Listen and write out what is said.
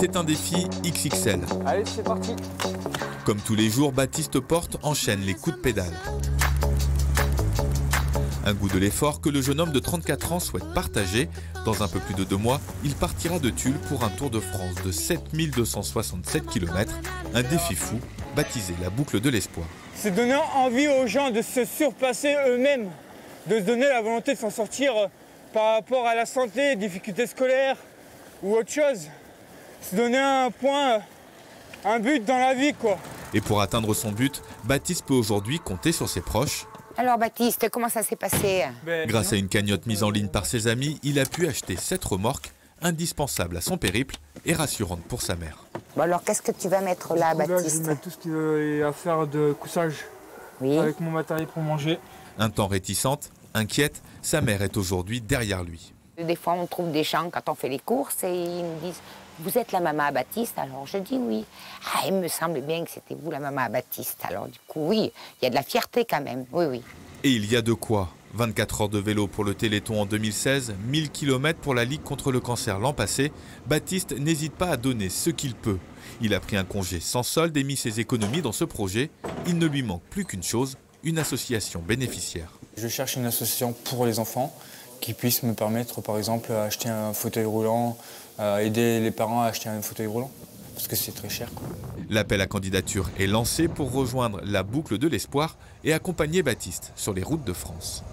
c'est un défi XXL. Allez, c'est parti. Comme tous les jours, Baptiste Porte enchaîne les coups de pédale. Un goût de l'effort que le jeune homme de 34 ans souhaite partager. Dans un peu plus de deux mois, il partira de Tulle pour un Tour de France de 7267 km, un défi fou baptisé la boucle de l'espoir. C'est donner envie aux gens de se surpasser eux-mêmes, de se donner la volonté de s'en sortir euh, par rapport à la santé, difficultés scolaires ou autre chose. Se donner un point, euh, un but dans la vie, quoi. Et pour atteindre son but, Baptiste peut aujourd'hui compter sur ses proches. Alors Baptiste, comment ça s'est passé? Grâce à une cagnotte mise en ligne par ses amis, il a pu acheter cette remorque, indispensable à son périple et rassurante pour sa mère. Bon alors qu'est-ce que tu vas mettre là, Là, je Baptiste? vais mettre tout ce qui est à faire de coussage Oui. avec mon matériel pour manger. Un temps réticente, inquiète, sa mère est aujourd'hui derrière lui. Des fois, on trouve des gens quand on fait les courses et ils me disent Vous êtes la maman à Baptiste? Alors je dis oui. Ah, il me semble bien que c'était vous la maman à Baptiste. Alors du coup, oui, il y a de la fierté quand même. Oui, oui. Et il y a de quoi. 24 heures de vélo pour le Téléthon en 2016, 1000 km pour la Ligue contre le cancer l'an passé, Baptiste n'hésite pas à donner ce qu'il peut. Il a pris un congé sans solde et mis ses économies dans ce projet. Il ne lui manque plus qu'une chose, une association bénéficiaire. Je cherche une association pour les enfants qui puisse me permettre, par exemple, à acheter un fauteuil roulant, aider les parents à acheter un fauteuil roulant, parce que c'est très cher. L'appel à candidature est lancé pour rejoindre la boucle de l'espoir et accompagner Baptiste sur les routes de France.